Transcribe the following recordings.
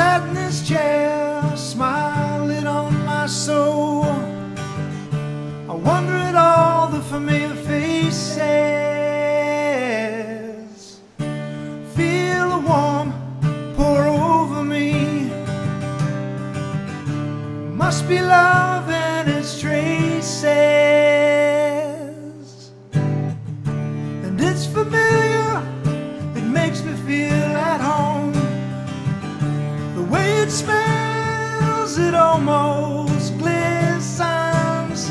sat in this chair, smiling on my soul. I wonder at all the familiar faces. It smells, it almost glistens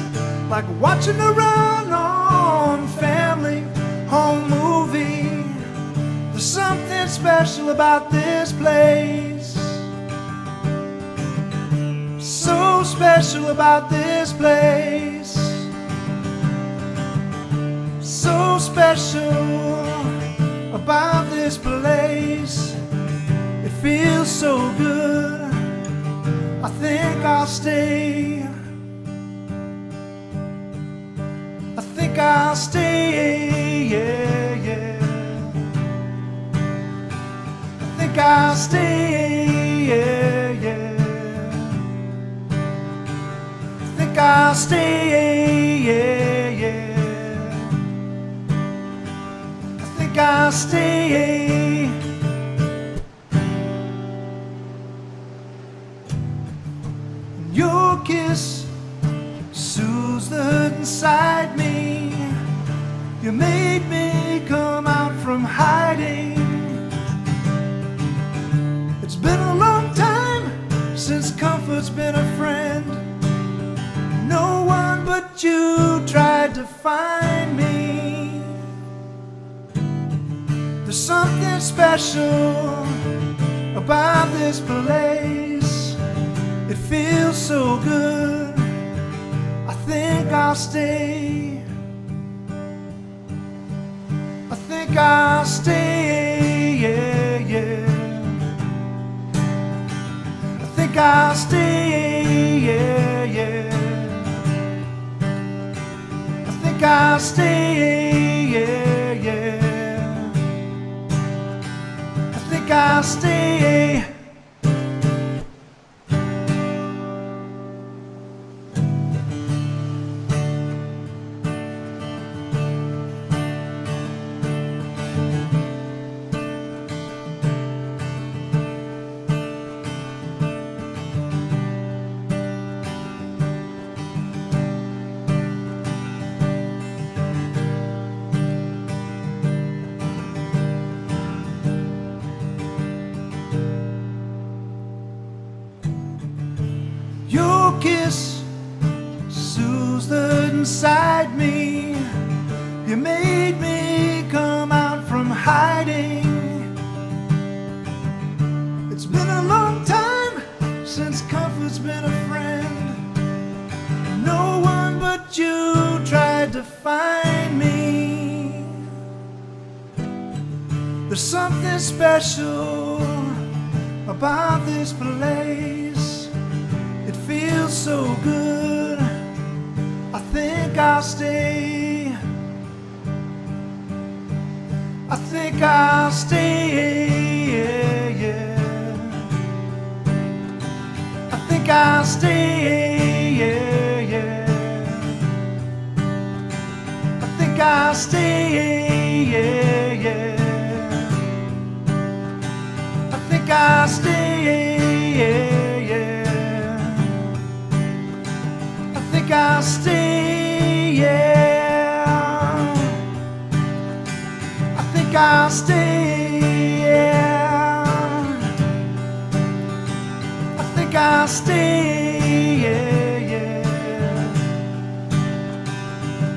like watching a run on family home movie. There's something special about this place. So special about this place. So special about this place. It feels so good. I'll stay. Yeah, yeah. I think I'll stay. Yeah, yeah. I think I'll stay. Yeah, yeah. I think I'll stay. Your kiss soothes the inside. You made me come out from hiding. It's been a long time since comfort's been a friend. No one but you tried to find me. There's something special about this place. It feels so good. I think I'll stay. I'll stay. Yeah, yeah. I think I'll stay. Yeah, yeah. I think I'll stay. Yeah, yeah. I think I'll stay. Kiss soothes the inside me. You made me come out from hiding. It's been a long time since comfort's been a friend. No one but you tried to find me. There's something special about this place. Feels so good. I think I'll stay. I think I'll stay. Yeah, yeah. I think I'll stay. Yeah, yeah. I think I'll stay. Think I'll stay. Yeah. I think I'll stay. Yeah. I think I'll stay. Yeah, yeah.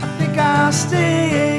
I think I'll stay.